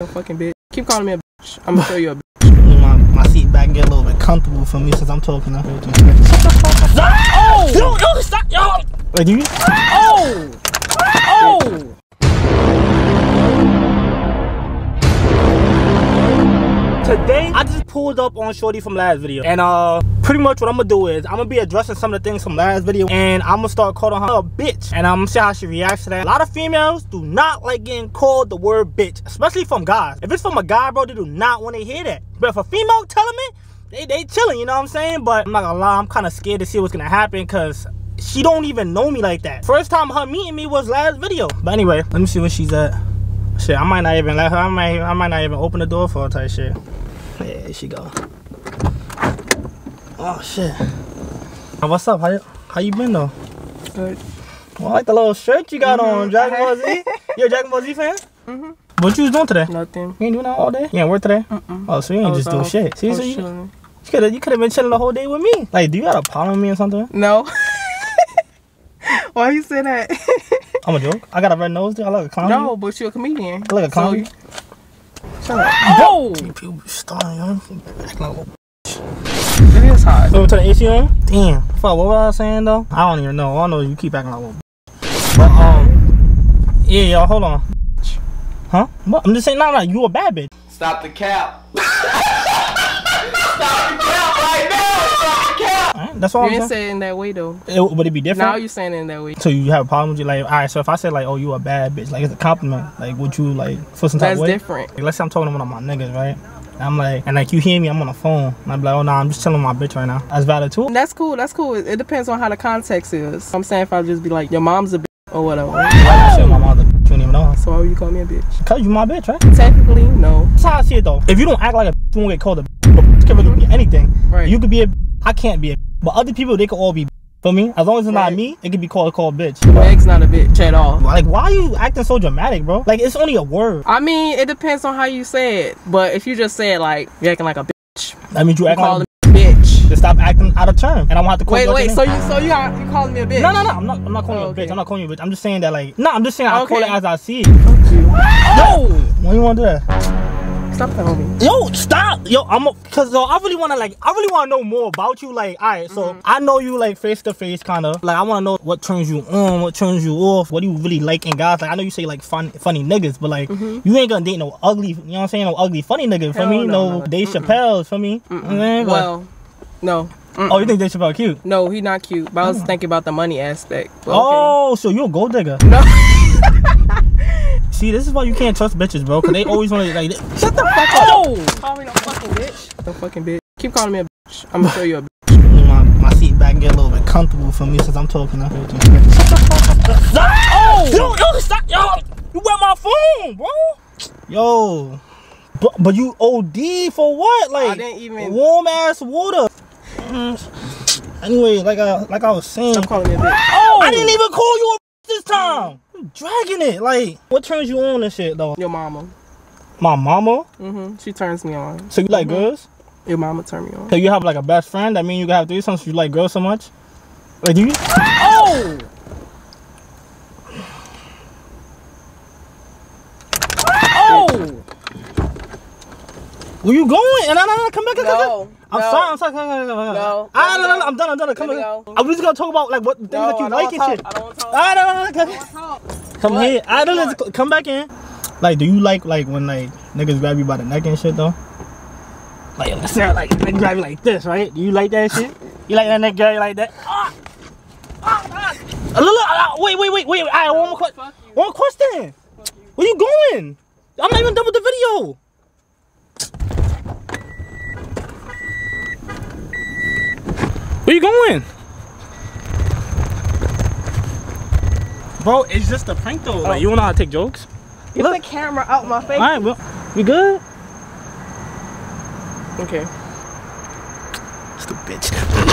a fucking bitch. Keep calling me a bitch. I'm gonna show you a bitch. My, my seat back get a little bit comfortable for me since I'm talking. Now. Oh! Yo, yo, stop, yo. Wait, do you? Ah! Pulled up on Shorty from last video. And uh, pretty much what I'm gonna do is, I'm gonna be addressing some of the things from last video. And I'm gonna start calling her a bitch. And I'm gonna see how she reacts to that. A lot of females do not like getting called the word bitch. Especially from guys. If it's from a guy, bro, they do not want to hear that. But if a female telling me, they, they chilling, you know what I'm saying? But I'm not gonna lie, I'm kind of scared to see what's gonna happen because she don't even know me like that. First time her meeting me was last video. But anyway, let me see where she's at. Shit, I might not even let her. I might, I might not even open the door for her type shit. Yeah, here she go. Oh shit. What's up? How you, how you been though? Good. Well, I like the little shirt you got on, Dragon Ball Z. You a Dragon Ball Z fan? Mhm. What you was doing today? Nothing. You ain't doing that all day? You ain't work today? Mm-mm. Oh, so you ain't just doing off. shit. See, so you, chilling. you could have you could have been chilling the whole day with me. Like, do you got a problem with me or something? No. Why you say that? I'm a joke. I got a red nose. Dude. I look a clown. no, but you're a comedian. I look a clown. So- Shut up. Oh! People be starting, yo. Acting like a It is hot. So to the AC on? Damn. Fuck, what was I saying though? I don't even know. All I know you keep acting like a But um Yeah, y'all, hold on. Huh? What? I'm just saying no no, you a bad bitch. Stop the cap. Stop the cap right now. Stop the cap. Alright, that's all You I'm didn't saying. say it in that way though. It, would it be different? Now you're saying it in that way. so you have a problem with you like alright, so if I said like, oh you a bad bitch, like it's a compliment, like would you like feel some type That's of way? different. Like, let's say I'm talking to one of my niggas, right? I'm like, and like you hear me, I'm on the phone. And I'm like, oh nah, I'm just telling my bitch right now. That's valid too. That's cool. That's cool. It, it depends on how the context is. I'm saying if I just be like, your mom's a bitch or whatever. Like, shit, my mother, you don't even know. So why would you call me a bitch? Cause you my bitch, right? Technically, no. That's how I see it though. If you don't act like a bitch, you won't get called a bitch. But bitch can really be mm-hmm. anything. Right. You could be a I can't be a But other people, they could all be for me. As long as it's not me, it could be called called bitch. Meg's not a bitch at all. Like, why are you acting so dramatic, bro? Like, it's only a word. I mean, it depends on how you say it. But if you just say it like you're acting like a bitch, That means you act like a bitch. Just stop acting out of turn. And I'm gonna have to call Wait, you wait. your So you, so you, are, you calling me a bitch? No, no, no. I'm not. I'm not calling Oh, you a oh, bitch. I'm not calling you a bitch. I'm just saying that, like, no. I'm just saying I call it as I see it. No. When you wanna do that? Stop homie. Yo, stop. Yo, I'm a, cause yo, I really wanna like, I really wanna know more about you. Like, all right, so Mm-hmm. I know you like face to face, kind of. Like, I wanna know what turns you on, what turns you off, what do you really like in guys. Like, I know you say like fun, funny niggas, but like, you ain't gonna date no ugly. You know what I'm saying? No ugly, funny nigga for. Hell me. no, No, no. Dave Chappelle's for me. You know what I'm saying? But- Well, no. Mm. oh, you think Dave Chappelle cute? No, he not cute. But I was thinking about the money aspect. Okay. Oh, so you a gold digger? No. See, this is why you can't trust bitches, bro. Cause they always wanna like. Shut the fuck up. Call me no fucking bitch. No fucking bitch. Keep calling me a bitch. I'm gonna show you a bitch. My, my seat back and get a little bit comfortable for me since I'm talking. Now. Oh! Yo, yo, stop! Yo, you wet my phone, bro. Yo, but but you OD for what? Like I didn't even- warm ass water. Anyway, like I like I was saying, Stop calling me a bitch. oh, I didn't even call you a bitch this time. Dragging it. Like, what turns you on and shit though? Your mama. My mama. Mm-hmm. She turns me on. So you like girls? Your mama turned me on. So you have like a best friend? That mean you can have threesomes? You like girls so much? Like do you? Oh! Oh! Where you going? No, no, no, come back, come back. No, I'm no. sorry, I'm sorry. Come back, come. No, Ah, no, no, no. I'm done, I'm done. Come back. I'm just gonna talk about like what things No, that you I like and shit. I don't wanna talk. Ah, no, no, no, come, I don't wanna talk. come here. I don't let's come back in. Like, do you like like when like niggas grab you by the neck and shit though? Like, let's say like they grab you like this, right? Do you like that shit? You like that grab you like that? Ah, ah, ah. Look, look, ah, wait, wait, wait, wait. All right, one more question. One question. Where you going? I'm not even done with the video. Where you going? Bro, it's just a prank though. Oh, like, you don't know how to take jokes? Get Look. the camera out my face. Alright, well, we good? Okay. Stupid bitch.